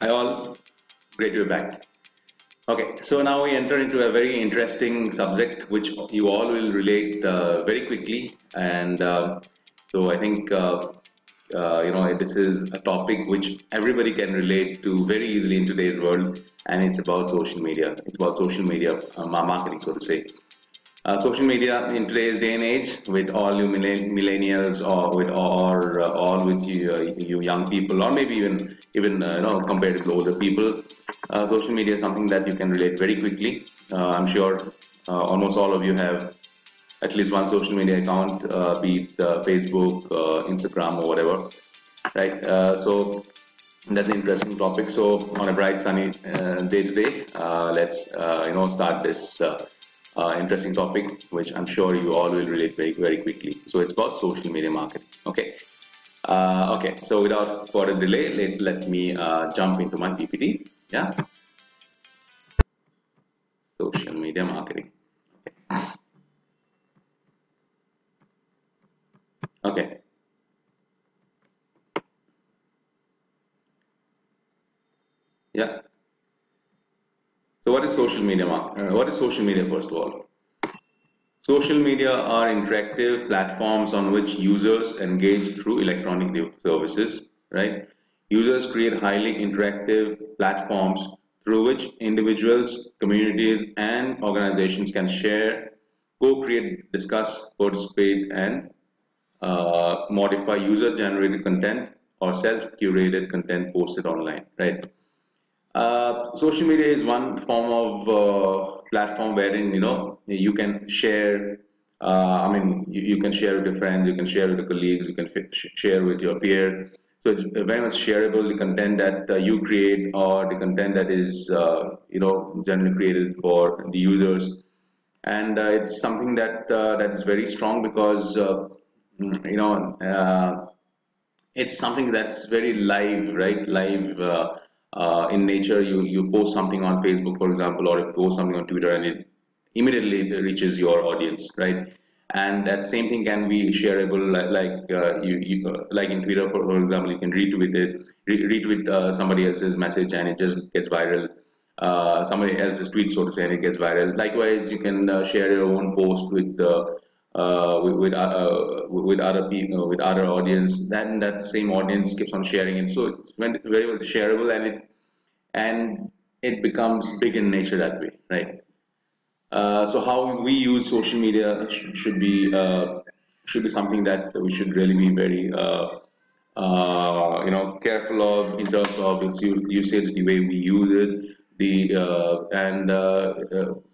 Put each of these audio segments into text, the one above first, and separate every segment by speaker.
Speaker 1: Hi all, great to be back. Okay, so now we enter into a very interesting subject which you all will relate uh, very quickly and uh, so I think uh, uh you know this is a topic which everybody can relate to very easily in today's world and it's about social media. It's about social media uh, marketing so to say. Uh, social media in today's day and age with all you millennials or with or uh, all with you, uh, you, young people or maybe even even uh, you know compared to older people uh, social media is something that you can relate very quickly. Uh, i'm sure almost all of you have at least one social media account be it facebook instagram or whatever right? So that's an interesting topic. So on a bright sunny day today let's you know start this uh, interesting topic, which I'm sure you all will relate very, very quickly. So it's about social media marketing. Okay. Uh, okay. So without further delay, let, let me uh, jump into my PPT. Yeah. Social media marketing. Okay. okay. Yeah. So what is social media? Uh, what is social media first of all? Social media are interactive platforms on which users engage through electronic services, right? Users create highly interactive platforms through which individuals, communities, and organizations can share, co-create, discuss, participate, and uh, modify user-generated content or self-curated content posted online, right? Uh, social media is one form of uh, platform wherein you know you can share. Uh, I mean, you, you, can share with your friends, you can share with your colleagues, you can share with your peer. So it's very much shareable. The content that uh, you create or the content that is uh, you know generally created for the users, and it's something that that is very strong because you know it's something that's very live, right? Live uh, in nature you you post something on facebook for example or you post something on twitter and it immediately reaches your audience right? And that same thing can be shareable like, like uh, you, you uh, like in twitter for, for, example you can retweet it re retweet uh, somebody else's message and it just gets viral. Uh, somebody else's tweet so to say and it gets viral. Likewise you can uh, share your own post with uh, with with, uh, with other people with other audience then that same audience keeps on sharing it. So it's very well shareable and it and it becomes big in nature that way right? Uh, so how we use social media sh should be uh, should be something that we should really be very uh, uh, you know careful of in terms of its usage the way we use it the and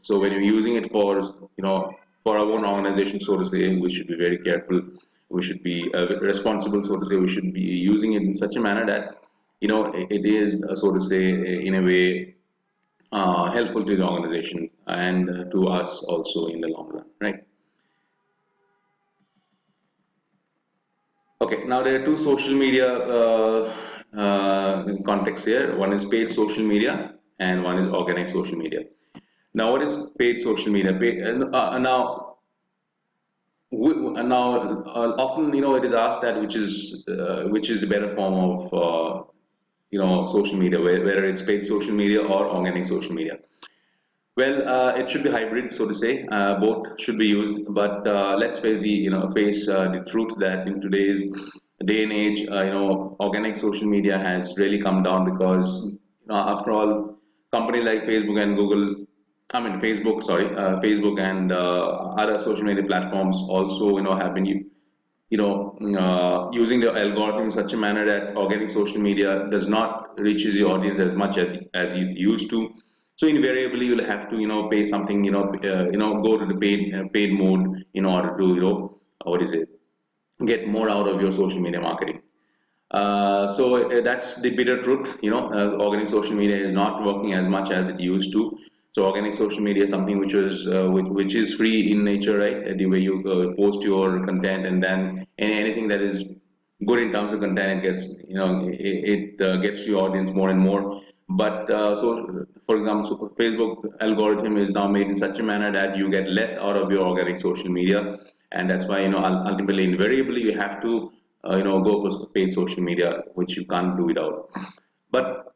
Speaker 1: so when you're using it for you know for our own organization, so to say, we should be very careful. We should be uh, responsible, so to say. We should be using it in such a manner that you know it is, uh, so to say, in a way uh, helpful to the organization and uh, to us also in the long run, right? Okay, now there are two social media uh, uh, contexts here. One is paid social media and one is organic social media. Now, what is paid social media? Paid, uh, uh now, uh, now uh, often you know it is asked that which is uh, which is the better form of uh, you know social media, whether it's paid social media or organic social media. Well, it should be hybrid, so to say. both should be used, but let's face the you know face the truth that in today's day and age, you know, organic social media has really come down because you know, after all, company like Facebook and Google I mean, Facebook, sorry, uh, Facebook and uh, other social media platforms also, you know, have been, you know, uh, using the algorithm in such a manner that organic social media does not reach the audience as much as, as it used to. So invariably, you'll have to, you know, pay something, you know, uh, you know, go to the paid uh, paid mode in order to, you know, what is it, get more out of your social media marketing. Uh, so uh, that's the bitter truth. You know, uh, organic social media is not working as much as it used to. So organic social media is something which is uh, which, which is free in nature, right? The way you uh, post your content, and then any, anything that is good in terms of content, it gets you know it, it uh, gets your audience more and more. But uh, so, for example, so Facebook algorithm is now made in such a manner that you get less out of your organic social media, and that's why you know ultimately, invariably, you have to uh, you know go for paid social media, which you can't do without. But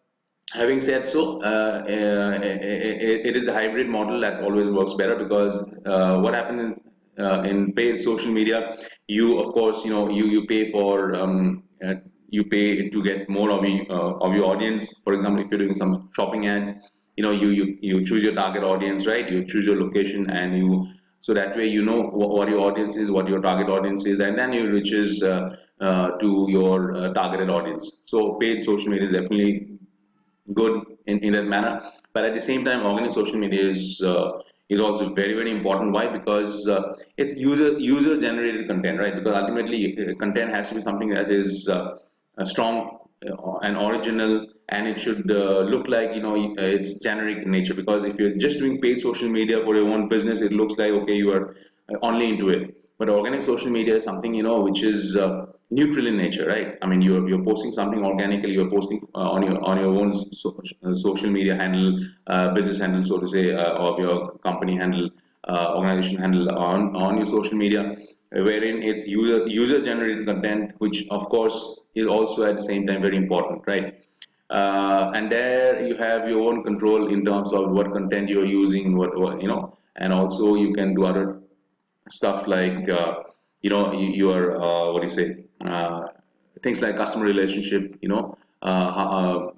Speaker 1: having said so, uh, uh, it, it is a hybrid model that always works better because uh, what happens in, uh, in paid social media, you of course you know you you pay for um, uh, you pay to get more of your uh, of your audience. For example, if you're doing some shopping ads, you know you you you choose your target audience, right? You choose your location and you so that way you know what your audience is, what your target audience is, and then you reaches uh, uh, to your uh, targeted audience. So paid social media is definitely good in, in that manner. But at the same time, organic social media is uh, is also very very important. Why? Because uh, it's user user generated content, right? Because ultimately, uh, content has to be something that is uh, strong uh, and original, and it should look like you know it's generic in nature. Because if you're just doing paid social media for your own business, it looks like okay, you are only into it. But organic social media is something you know which is neutral in nature, right? I mean, you're, you're posting something organically, you're posting uh, on your on your own so, uh, social media handle, uh, business handle, so to say, uh, of your company handle, uh, organization handle on on your social media, wherein it's user user generated content, which of course is also at the same time very important, right? Uh, and there you have your own control in terms of what content you're using, what, what you know, and also you can do other stuff like you know you, are uh, what do you say things like customer relationship you know uh,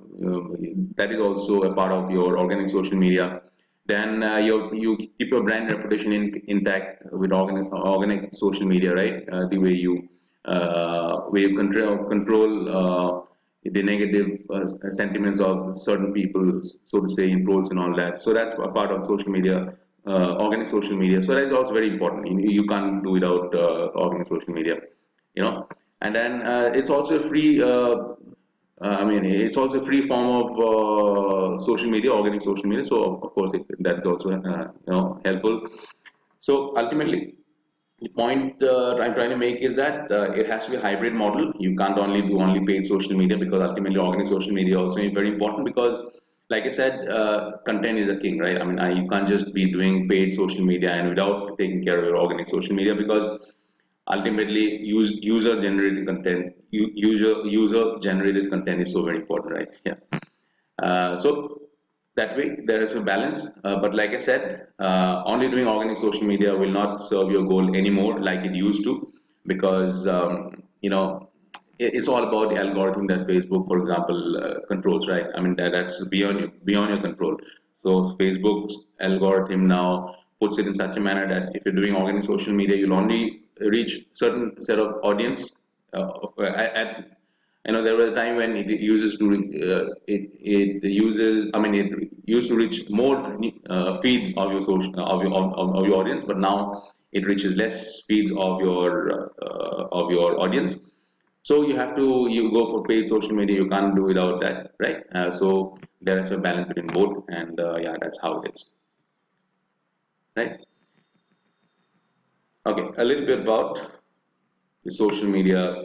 Speaker 1: that is also a part of your organic social media then uh, you you keep your brand reputation in, intact with organic, organic social media, right? Uh, the way you uh, way you control control the negative sentiments of certain people, so to say, in roles and all that. So that's a part of social media uh, organic social media. So that is also very important. You, you can't do without uh, organic social media, you know. And then uh, it's also a free. I mean, it's also a free form of social media, organic social media. So of, of course, it, that is also you know helpful. So ultimately, the point uh, I'm trying to make is that uh, it has to be a hybrid model. You can't only do only paid social media because ultimately organic social media also is very important because like I said, uh, content is a king, right? I mean, I, you can't just be doing paid social media and without taking care of your organic social media because ultimately use, user generated content, user user generated content is so very important, right? Yeah. Uh, so that way there is a balance. Uh, but like I said, uh, only doing organic social media will not serve your goal anymore like it used to because um, you know it's all about the algorithm that Facebook, for example, uh, controls, right? I mean, that, that's beyond beyond your control. So Facebook's algorithm now puts it in such a manner that if you're doing organic social media, you'll only reach certain set of audience. Uh, at, at, you know, there was a time when it uses to uh, it it uses. I mean, it used to reach more uh, feeds of your social of your of, of, your audience, but now it reaches less feeds of your uh, of your audience so you have to you go for paid social media. You can't do without that, right? Uh, so there is a balance between both, and uh, yeah, that's how it is, right? Okay, a little bit about the social media,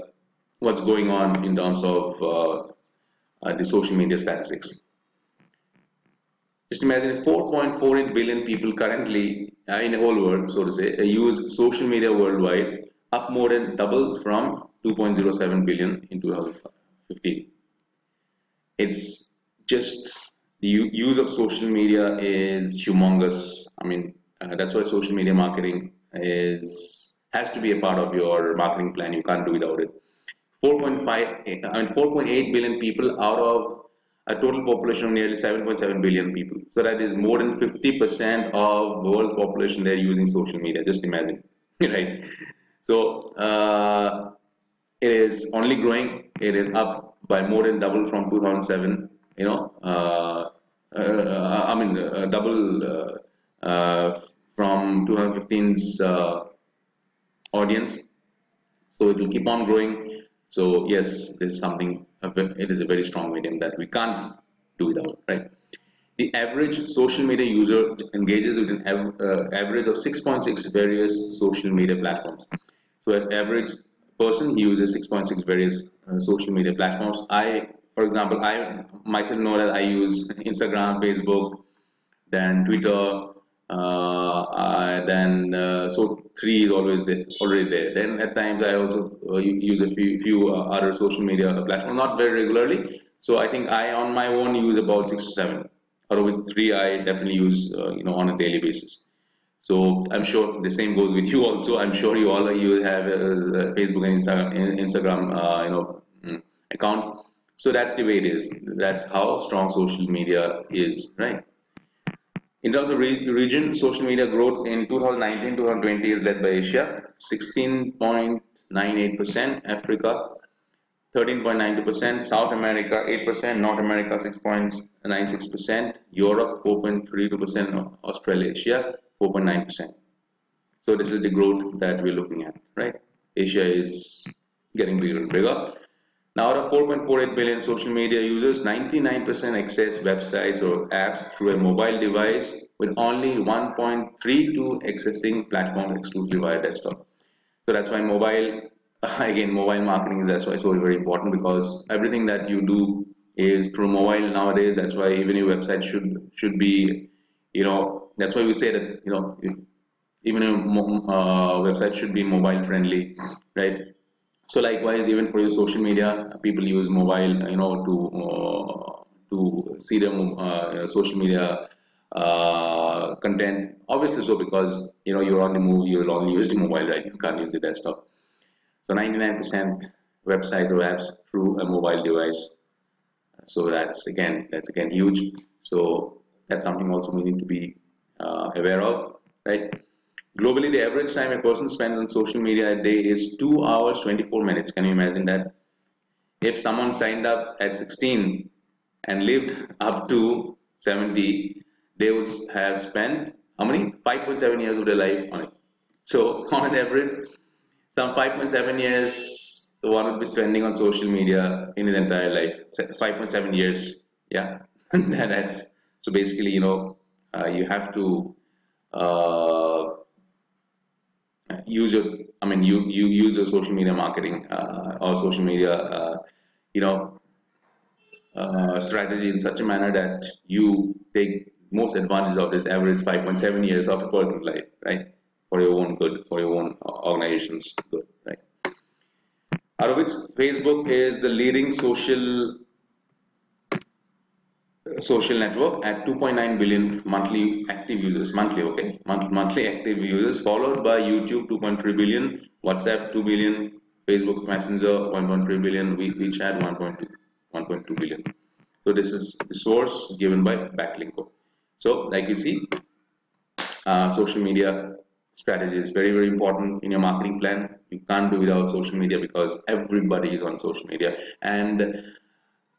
Speaker 1: what's going on in terms of uh, uh the social media statistics. Just imagine 4.48 billion people currently uh, in the whole world, so to say, use social media worldwide, up more than double from 2.07 billion in 2015. It's just the use of social media is humongous. I mean, uh, that's why social media marketing is has to be a part of your marketing plan. You can't do without it. 4.5, I mean, 4.8 billion people out of a total population of nearly 7.7 billion people. So that is more than 50% of the world's population. They're using social media. Just imagine, right? So uh, it is only growing. It is up by more than double from 2007. You know, uh, uh, I mean, uh, double uh, uh, from 2015's uh, audience. So it will keep on growing. So yes, this is something. It is a very strong medium that we can't do without, right? The average social media user engages with an average of 6.6 various social media platforms. So an average person uses 6.6 various uh, social media platforms. I, for example, I myself know that I use Instagram, Facebook, then Twitter, uh, then uh, so three is always there, already there. Then at times I also uh, use a few, few uh, other social media platforms, not very regularly, So I think I on my own use about six to seven. Out of which three I definitely use, uh, you know, on a daily basis. So I'm sure the same goes with you also. I'm sure you all you have a, Facebook and Instagram, Instagram uh, you know, mm, account. So that's the way it is. That's how strong social media is, right? In terms of re region, social media growth in 2019-2020 is led by Asia, 16.98%, Africa 13.92%, South America 8%, North America 6.96%, Europe 4.32%, Australasia 4.9%. So this is the growth that we're looking at, right? Asia is getting bigger and bigger. Now out of 4.48 billion social media users, 99% access websites or apps through a mobile device with only 1.32 accessing platforms exclusively via desktop. So that's why mobile again mobile marketing is that's why so very important because everything that you do is through mobile nowadays that's why even your website should should be you know that's why we say that you know even a uh, website should be mobile friendly right so likewise even for your social media people use mobile you know to uh, to see them uh, social media uh, content obviously so because you know you're on the move you'll only use the mobile right you can't use the desktop so 99% website or apps through a mobile device. So that's again, that's again huge. So that's something also we need to be uh, aware of, right? Globally, the average time a person spends on social media a day is 2 hours 24 minutes. Can you imagine that? If someone signed up at 16 and lived up to 70, they would have spent how many? 5.7 years of their life on it. So on an average, some 5.7 years the one would be spending on social media in his entire life 5.7 years yeah that's so basically you know uh, you have to uh, use your i mean you you use your social media marketing uh, or social media uh, you know uh, strategy in such a manner that you take most advantage of this average 5.7 years of a person's life right for your own good, for your own organization's good, right? Out of which Facebook is the leading social social network at 2.9 billion monthly active users monthly okay? Month, monthly active users followed by youtube 2.3 billion whatsapp 2 billion facebook messenger 1.3 billion wechat 1.2 1.2 billion. So this is the source given by backlinko. So like you see uh, social media strategy is very very important in your marketing plan. You can't do without social media because everybody is on social media. And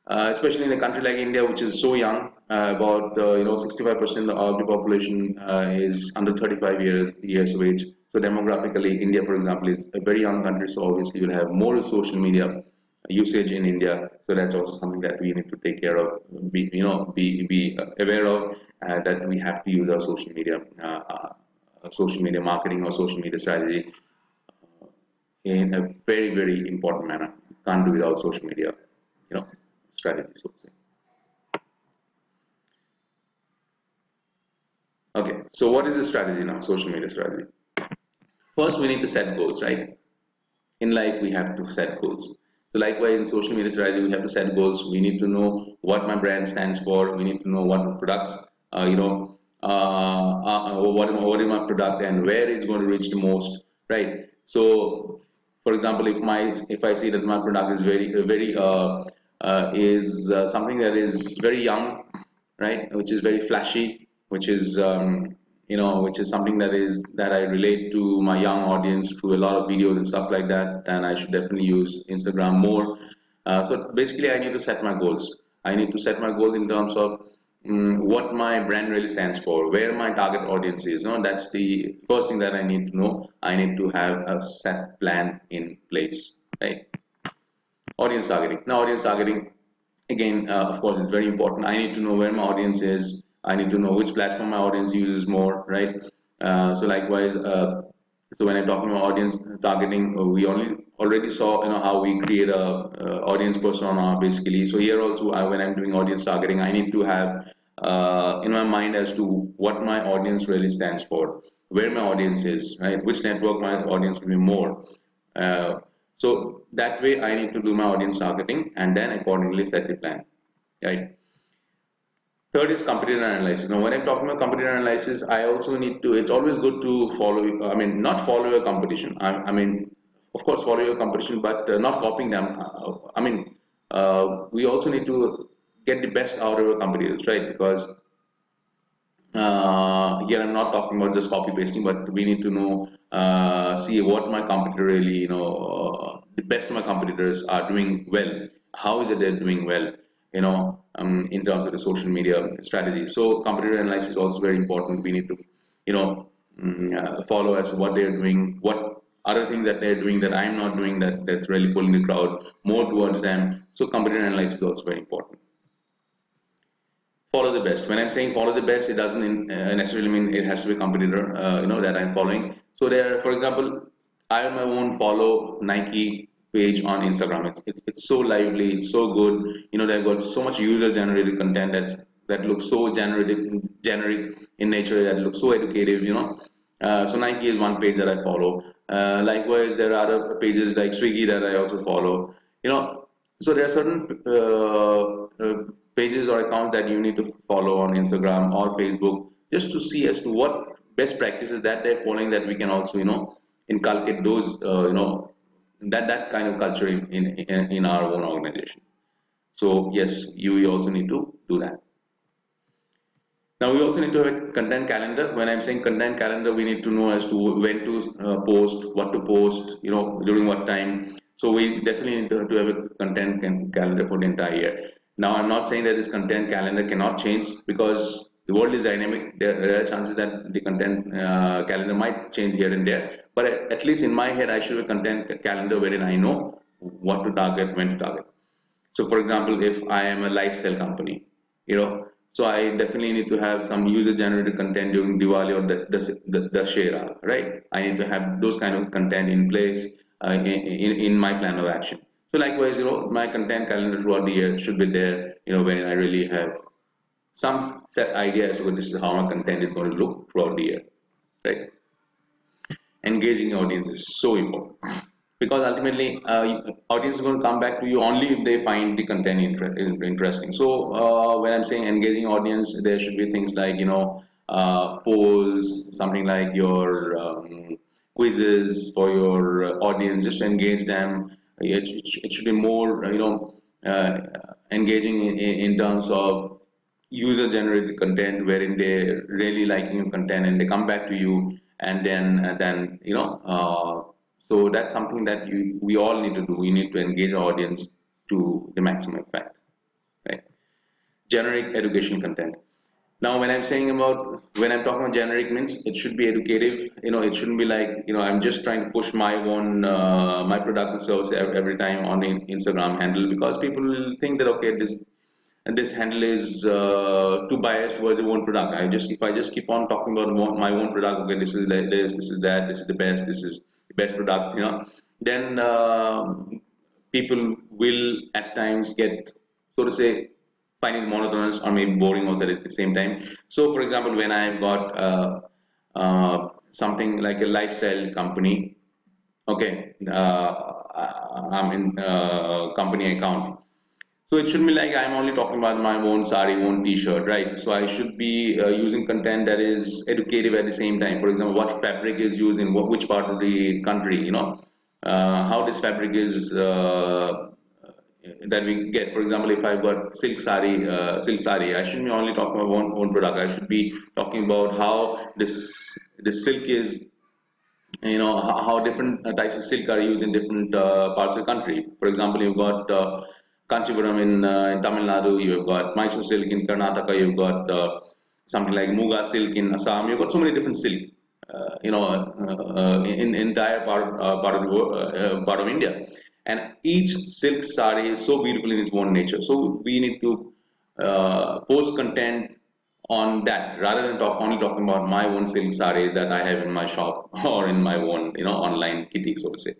Speaker 1: uh, especially in a country like India which is so young uh, about uh, you know 65% of the population uh, is under 35 years years of age. So demographically India for example is a very young country so obviously you'll have more social media usage in India. So that's also something that we need to take care of be you know be be aware of uh, that we have to use our social media uh, social media marketing or social media strategy in a very very important manner. Can't do without social media you know strategy so okay so what is the strategy now social media strategy? First we need to set goals right? In life we have to set goals. So likewise in social media strategy we have to set goals. We need to know what my brand stands for. We need to know what products uh, you know uh, uh, what, what is my product and where it's going to reach the most, right? So, for example, if my if I see that my product is very very uh, uh, is uh, something that is very young, right, which is very flashy, which is um, you know, which is something that is that I relate to my young audience through a lot of videos and stuff like that, then I should definitely use Instagram more. Uh, so basically, I need to set my goals. I need to set my goals in terms of Mm, what my brand really stands for, where my target audience is. No, that's the first thing that I need to know. I need to have a set plan in place, right? Audience targeting. Now, audience targeting, again, uh, of course, it's very important. I need to know where my audience is. I need to know which platform my audience uses more, right? Uh, so likewise, uh, so when I'm talking about audience targeting, uh, we only already saw you know how we create a uh, audience persona basically. So here also, I, when I'm doing audience targeting, I need to have uh, in my mind as to what my audience really stands for, where my audience is, right? Which network my audience will be more. Uh, So that way I need to do my audience targeting and then accordingly set the plan, right? Third is competitor analysis. Now, when I'm talking about competitor analysis, I also need to, it's always good to follow, I mean, not follow your competition. I, I mean, of course, follow your competition, but uh, not copying them. Uh, I mean, uh, we also need to get the best out of our competitors, right? Because uh, here I'm not talking about just copy pasting, but we need to know, uh, see what my competitor really, you know, uh, the best of my competitors are doing well. How is it they're doing well, you know, um, in terms of the social media strategy. So competitor analysis is also very important. We need to, you know, um, follow as what they're doing, what other things that they're doing that I'm not doing that that's really pulling the crowd more towards them. So competitor analysis is also very important follow the best. When I'm saying follow the best, it doesn't uh, necessarily mean it has to be a competitor, uh, you know, that I'm following. So there, for example, I on my own follow Nike page on Instagram. It's, it's, it's so lively, it's so good. You know, they've got so much user generated content that's that looks so generic, generic in nature, that looks so educative, you know. Uh, so Nike is one page that I follow. Uh, likewise, there are other pages like Swiggy that I also follow. You know, so there are certain uh, uh pages or accounts that you need to follow on Instagram or Facebook just to see as to what best practices that they're following that we can also you know inculcate those uh, you know that that kind of culture in, in in our own organization. So yes you also need to do that. Now we also need to have a content calendar. When i'm saying content calendar we need to know as to when to uh, post what to post you know during what time. So we definitely need to, to have a content calendar for the entire year now, I'm not saying that this content calendar cannot change because the world is dynamic. There, are chances that the content uh, calendar might change here and there. But at least in my head, I should have a content calendar wherein I know what to target, when to target. So, for example, if I am a lifestyle company, you know, so I definitely need to have some user-generated content during Diwali or the, the, the, Dussehra, right? I need to have those kind of content in place uh, in, in, in my plan of action. So likewise, you know, my content calendar throughout the year should be there, you know, when I really have some set idea as to this is how my content is going to look throughout the year, right? Engaging audience is so important because ultimately uh, audience is going to come back to you only if they find the content inter interesting. So uh, when I'm saying engaging audience, there should be things like, you know, uh, polls, something like your um, quizzes for your audience, just to engage them it, it should be more you know uh, engaging in, in terms of user generated content wherein they really liking your content and they come back to you and then and then you know uh, so that's something that you we all need to do. We need to engage our audience to the maximum effect right? Generic education content now, when I'm saying about when I'm talking about generic means it should be educative. You know, it shouldn't be like you know I'm just trying to push my own uh, my product and service every time on Instagram handle because people think that okay this and this handle is uh, too biased towards the own product. I just if I just keep on talking about my own product, okay, this is this, this is that, this is the best, this is the best product, you know, then uh, people will at times get so to say finding monotonous or maybe boring also at the same time. So for example, when I've got uh, uh, something like a lifestyle company, okay, uh, I'm in uh, company account. So it should be like I'm only talking about my own sari, own t-shirt, right? So I should be uh, using content that is educative at the same time. For example, what fabric is used in what, which part of the country, you know, uh, how this fabric is that we get. For example, if I've got silk sari, uh, silk sari, I shouldn't be only talking about one product. I should be talking about how this this silk is, you know, how, different uh, types of silk are used in different uh, parts of the country. For example, you've got uh, Kanchipuram in, uh, in Tamil Nadu, you've got Mysore silk in Karnataka, you've got uh, something like Muga silk in Assam. You've got so many different silk. you know, in, in entire part part of part of India and each silk sari is so beautiful in its own nature. So we need to uh, post content on that rather than talk only talking about my own silk saris that I have in my shop or in my own you know online kitty so to say.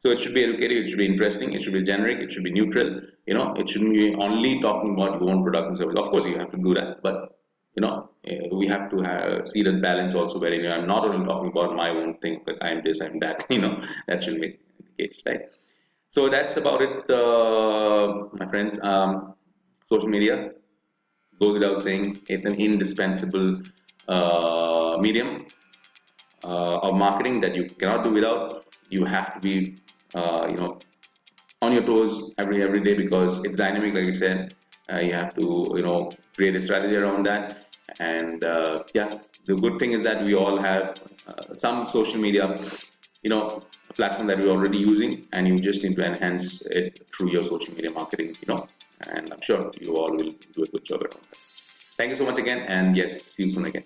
Speaker 1: So it should be educative it should be interesting it should be generic it should be neutral. You know it shouldn't be only talking about your own products and services. Of course you have to do that but you know eh, we have to have, see that balance also where I'm not only talking about my own thing but I'm this I'm that you know that should be the case right so that's about it, uh, my friends. Um, social media goes without saying, it's an indispensable uh, medium uh, of marketing that you cannot do without. You have to be, uh, you know, on your toes every every day because it's dynamic, like I said. Uh, you have to, you know, create a strategy around that. And uh, yeah, the good thing is that we all have some social media, you know, a platform that we're already using, and you just need to enhance it through your social media marketing, you know. And I'm sure you all will do a good job around that. Thank you so much again, and yes, see you soon again.